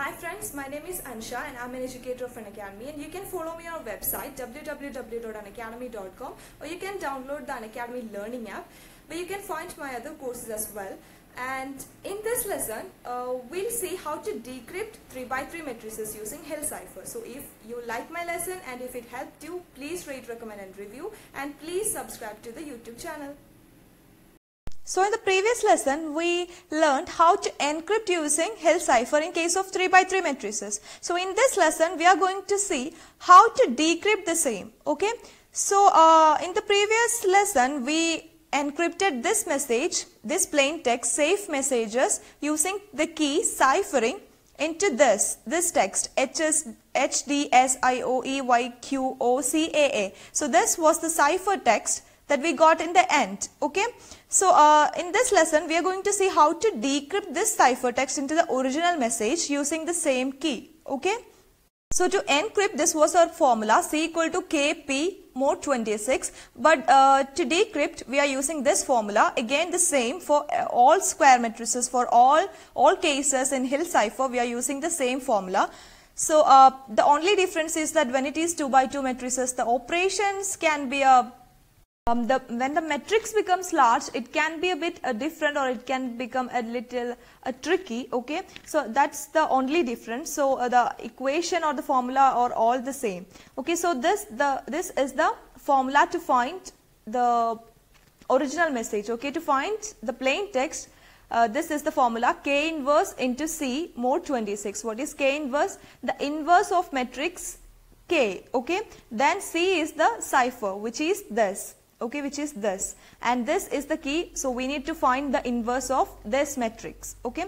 Hi friends, my name is Ansha and I'm an educator of Unacademy and you can follow me on our website www.unacademy.com or you can download the Unacademy learning app where you can find my other courses as well. And in this lesson, uh, we'll see how to decrypt 3x3 matrices using Hill Cipher. So if you like my lesson and if it helped you, please rate, recommend and review and please subscribe to the YouTube channel. So in the previous lesson, we learned how to encrypt using Hill cipher in case of 3 by 3 matrices. So in this lesson, we are going to see how to decrypt the same. Okay. So uh, in the previous lesson, we encrypted this message, this plain text, safe messages using the key ciphering into this, this text, HDSIOEYQOCAA. So this was the cipher text that we got in the end. Okay. So uh, in this lesson, we are going to see how to decrypt this ciphertext into the original message using the same key. Okay. So to encrypt, this was our formula C equal to KP mod 26. But uh, to decrypt, we are using this formula. Again, the same for uh, all square matrices. For all, all cases in Hill cipher, we are using the same formula. So uh, the only difference is that when it is 2 by 2 matrices, the operations can be a um, the, when the matrix becomes large, it can be a bit uh, different or it can become a little uh, tricky, okay. So that's the only difference. So uh, the equation or the formula are all the same. Okay, so this, the, this is the formula to find the original message, okay. To find the plain text, uh, this is the formula K inverse into C mod 26. What is K inverse? The inverse of matrix K, okay. Then C is the cipher, which is this okay which is this. And this is the key. So we need to find the inverse of this matrix. Okay?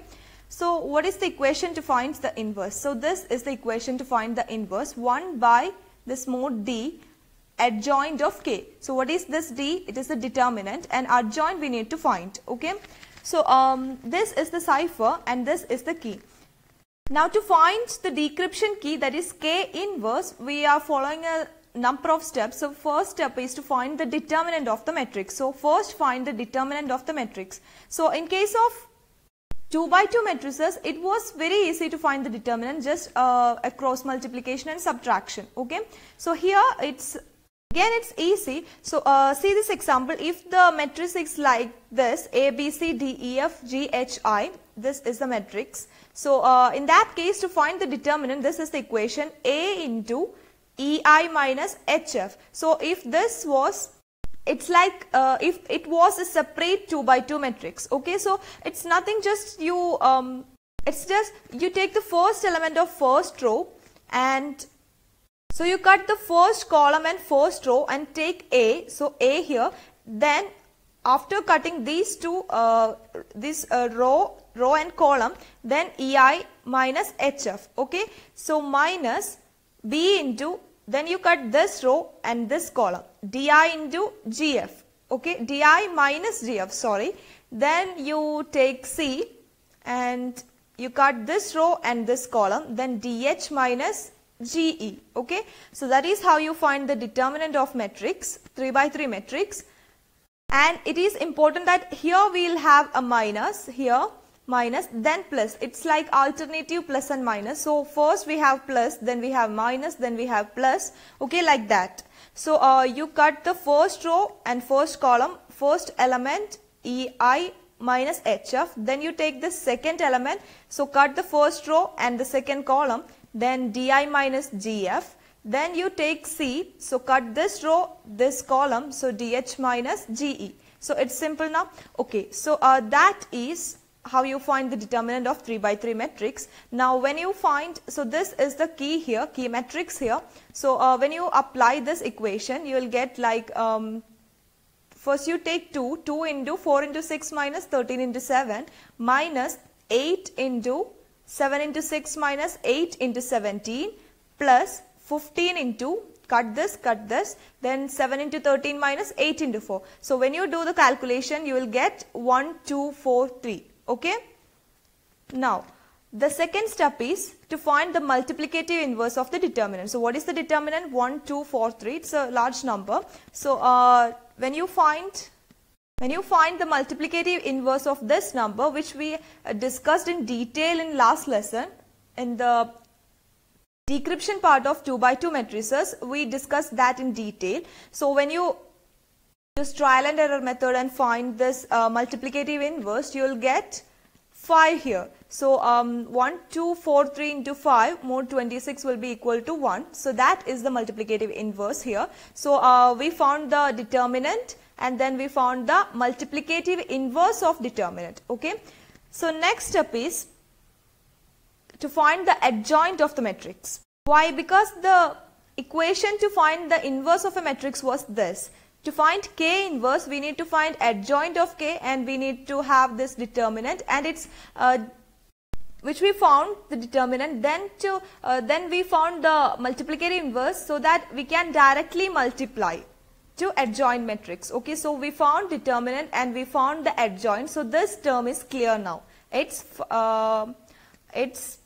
So what is the equation to find the inverse? So this is the equation to find the inverse. 1 by this mode d adjoint of k. So what is this d? It is the determinant and adjoint we need to find. Okay? So um this is the cipher and this is the key. Now to find the decryption key that is k inverse we are following a number of steps. So first step is to find the determinant of the matrix. So first find the determinant of the matrix. So in case of 2 by 2 matrices, it was very easy to find the determinant just uh, a cross multiplication and subtraction. Okay. So here it's again it's easy. So uh, see this example. If the matrix is like this A, B, C, D, E, F, G, H, I. This is the matrix. So uh, in that case to find the determinant, this is the equation A into EI minus HF. So if this was it's like uh, if it was a separate 2 by 2 matrix okay? So it's nothing just you um, it's just you take the first element of first row and so you cut the first column and first row and take A so A here. Then after cutting these two uh, this uh, row row and column then EI minus HF okay? So minus B into then you cut this row and this column. Di into gf okay di minus gf sorry. Then you take c and you cut this row and this column. Then dh minus ge okay so that is how you find the determinant of matrix 3 by 3 matrix. And it is important that here we will have a minus here minus then plus. It's like alternative plus and minus. So first we have plus then we have minus then we have plus. Okay like that. So uh, you cut the first row and first column first element ei minus hf then you take the second element. So cut the first row and the second column. Then di minus gf then you take c. So cut this row this column. So dh minus ge so it's simple now. Okay. So uh, that is how you find the determinant of 3 by 3 matrix. Now when you find, so this is the key here, key matrix here. So uh, when you apply this equation, you will get like, um, first you take 2, 2 into 4 into 6 minus 13 into 7 minus 8 into 7 into 6 minus 8 into 17 plus 15 into cut this, cut this, then 7 into 13 minus 8 into 4. So when you do the calculation, you will get 1, 2, 4, 3 okay. Now, the second step is to find the multiplicative inverse of the determinant. So, what is the determinant? 1, 2, 4, 3. It's a large number. So, uh, when you find when you find the multiplicative inverse of this number which we uh, discussed in detail in last lesson, in the decryption part of 2 by 2 matrices, we discussed that in detail. So when you use trial and error method and find this uh, multiplicative inverse, you will get 5 here. So um, 1, 2, 4, 3 into 5 mod 26 will be equal to 1. So that is the multiplicative inverse here. So uh, we found the determinant and then we found the multiplicative inverse of determinant. Okay. So next step is to find the adjoint of the matrix. Why? Because the equation to find the inverse of a matrix was this. To find K inverse, we need to find adjoint of K and we need to have this determinant and it's uh, which we found the determinant then to uh, then we found the multiplicative inverse so that we can directly multiply to adjoint matrix. Okay so we found determinant and we found the adjoint. So this term is clear now. It's uh, it's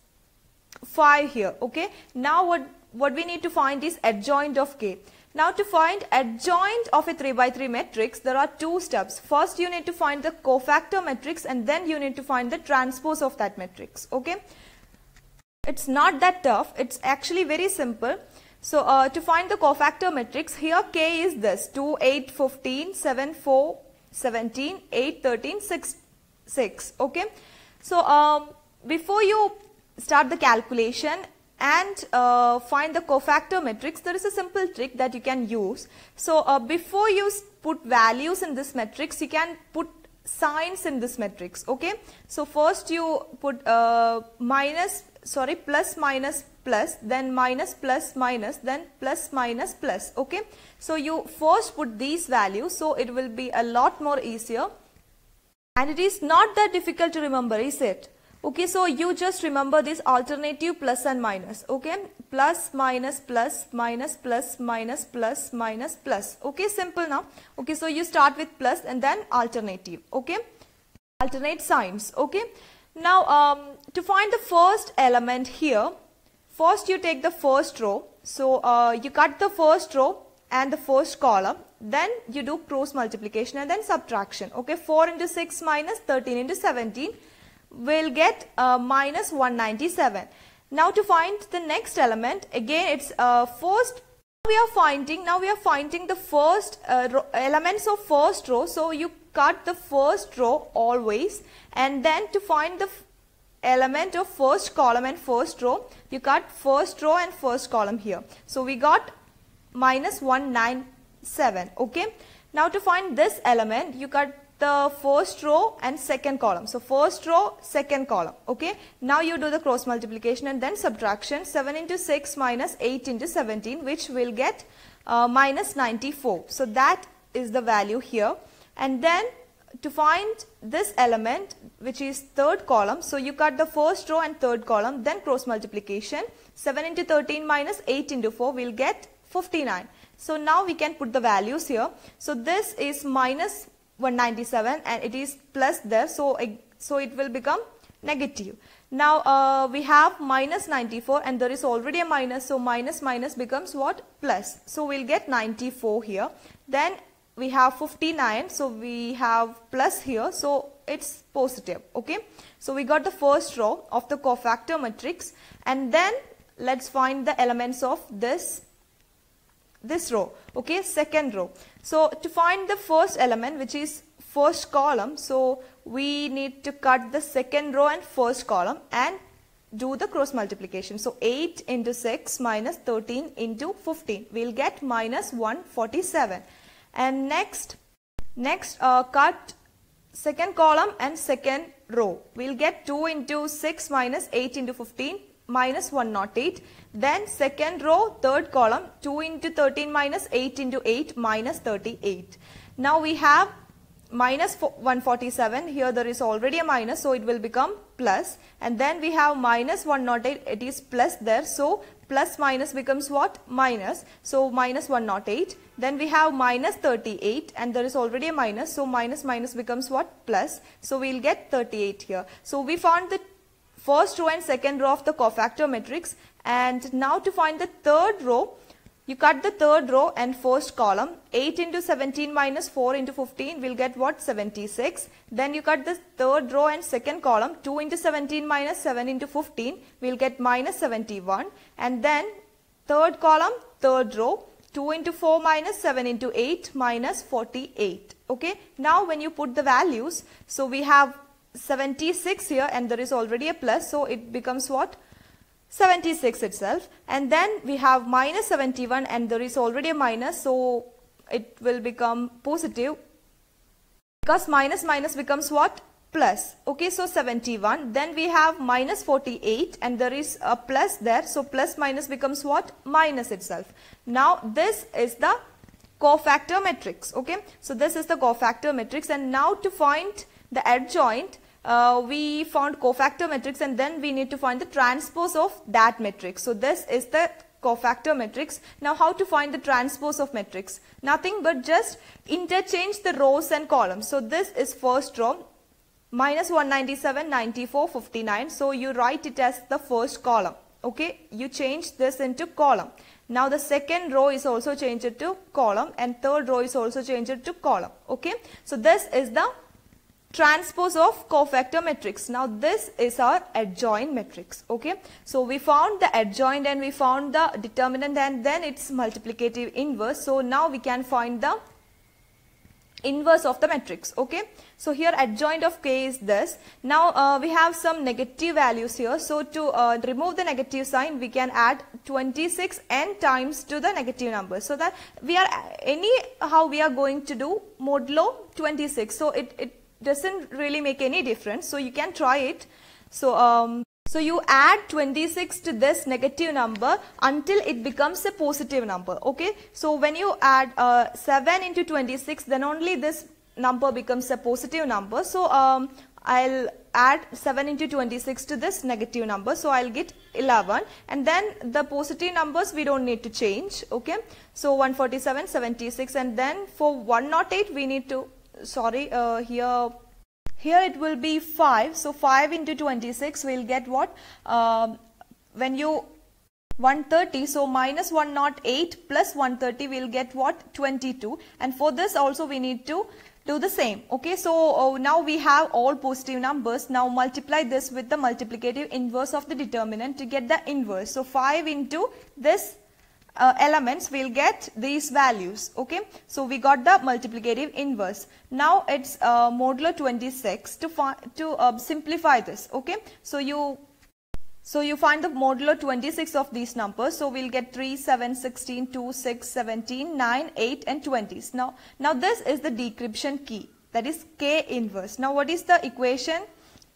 5 here. Okay now what what we need to find is adjoint of k now to find adjoint of a 3 by 3 matrix there are two steps. First you need to find the cofactor matrix and then you need to find the transpose of that matrix okay? It's not that tough. It's actually very simple. So uh, to find the cofactor matrix here k is this 2 8 15 7 4 17 8 13 6 6 okay? So um, before you start the calculation and uh, find the cofactor matrix, there is a simple trick that you can use. So uh, before you put values in this matrix, you can put signs in this matrix. Okay. So first you put uh, minus, sorry, plus minus plus, then minus plus minus, then plus minus plus. Okay. So you first put these values, so it will be a lot more easier. And it is not that difficult to remember, is it? Okay, so you just remember this alternative plus and minus. Okay, plus minus plus minus plus minus plus minus plus. Okay, simple now. Okay, so you start with plus and then alternative. Okay, alternate signs. Okay, now um, to find the first element here, first you take the first row. So uh, you cut the first row and the first column then you do cross multiplication and then subtraction okay 4 into 6 minus 13 into 17 will get uh, minus 197. Now to find the next element, again it's uh, first we are finding now we are finding the first uh, elements of first row. So you cut the first row always and then to find the element of first column and first row you cut first row and first column here. So we got minus 197 okay? Now to find this element you cut the first row and second column. So first row, second column. Okay. Now you do the cross multiplication and then subtraction. 7 into 6 minus 8 into 17 which will get uh, minus 94. So that is the value here. And then to find this element which is third column. So you cut the first row and third column then cross multiplication. 7 into 13 minus 8 into 4 will get 59. So now we can put the values here. So this is minus 197 and it is plus there so so it will become negative. Now uh, we have minus 94 and there is already a minus so minus minus becomes what? Plus. So we'll get 94 here. Then we have 59 so we have plus here so it's positive okay? So we got the first row of the cofactor matrix and then let's find the elements of this this row. Okay second row. So to find the first element which is first column so we need to cut the second row and first column and do the cross multiplication. So 8 into 6 minus 13 into 15 we'll get minus 147 and next next uh, cut second column and second row. We'll get 2 into 6 minus 8 into 15 minus 108 then second row, third column, 2 into 13 minus 8 into 8 minus 38. Now we have minus 147. Here there is already a minus, so it will become plus. And then we have minus 108. It is plus there. So plus minus becomes what? Minus. So minus 108. Then we have minus 38 and there is already a minus. So minus minus becomes what? Plus. So we'll get 38 here. So we found the first row and second row of the cofactor matrix and now to find the third row you cut the third row and first column. 8 into 17 minus 4 into 15 will get what? 76. Then you cut the third row and second column. 2 into 17 minus 7 into 15 will get minus 71. And then third column, third row. 2 into 4 minus 7 into 8 minus 48. Okay. Now when you put the values, so we have 76 here and there is already a plus. So it becomes what? 76 itself. And then we have minus 71 and there is already a minus so it will become positive. Because minus minus becomes what? Plus. Okay so 71 then we have minus 48 and there is a plus there so plus minus becomes what? Minus itself. Now this is the cofactor matrix. Okay so this is the cofactor matrix and now to find the adjoint uh, we found cofactor matrix and then we need to find the transpose of that matrix. So this is the cofactor matrix. Now how to find the transpose of matrix? Nothing but just interchange the rows and columns. So this is first row minus 197, 94, 59. So you write it as the first column. Okay, you change this into column. Now the second row is also changed to column and third row is also changed to column. Okay, so this is the transpose of cofactor matrix. Now this is our adjoint matrix. Okay. So we found the adjoint and we found the determinant and then its multiplicative inverse. So now we can find the inverse of the matrix okay so here adjoint of k is this now uh, we have some negative values here so to uh, remove the negative sign we can add 26 n times to the negative number so that we are anyhow we are going to do modulo 26 so it, it doesn't really make any difference. So you can try it. So, um, so you add 26 to this negative number until it becomes a positive number. Okay. So when you add uh, 7 into 26, then only this number becomes a positive number. So um, I'll add 7 into 26 to this negative number. So I'll get 11 and then the positive numbers we don't need to change. Okay. So 147, 76 and then for 108 we need to sorry uh, here here it will be 5 so 5 into 26 will get what? Um, when you 130 so minus 108 plus 130 will get what? 22 and for this also we need to do the same. Okay so uh, now we have all positive numbers. Now multiply this with the multiplicative inverse of the determinant to get the inverse. So 5 into this uh, elements we'll get these values okay? So we got the multiplicative inverse. Now it's uh, modulo 26 to to uh, simplify this okay? So you so you find the modulo 26 of these numbers. So we'll get 3 7 16 2 6 17 9 8 and 20s now now this is the decryption key. That is k inverse. Now what is the equation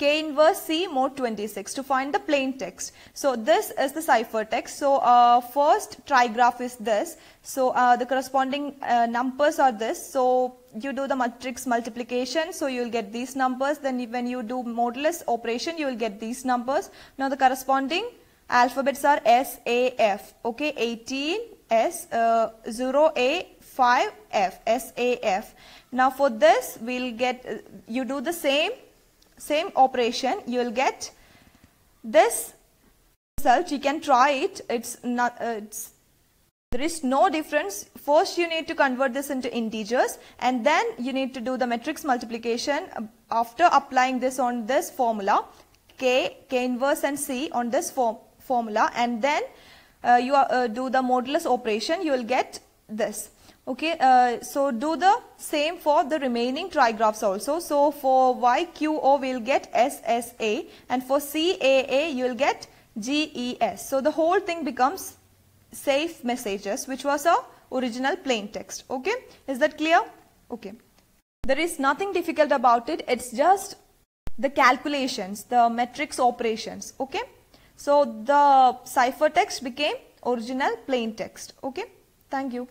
K inverse C mod 26 to find the plain text. So this is the ciphertext. So uh, first trigraph is this. So uh, the corresponding uh, numbers are this. So you do the matrix multiplication. So you will get these numbers. Then when you do modulus operation, you will get these numbers. Now the corresponding alphabets are S, A, F. Okay, 18, S, uh, 0, A, 5, F, S, A, F. Now for this, we'll get, uh, you do the same same operation you will get this result. You can try it. It's not uh, it's there is no difference. First you need to convert this into integers and then you need to do the matrix multiplication after applying this on this formula k k inverse and c on this form formula and then uh, you uh, do the modulus operation you will get this Okay, uh, so do the same for the remaining trigraphs also. So for YQO we'll get SSA and for CAA you will get GES. So the whole thing becomes safe messages which was a original plain text. Okay, is that clear? Okay. There is nothing difficult about it. It's just the calculations, the matrix operations. Okay. So the ciphertext became original plain text. Okay. Thank you.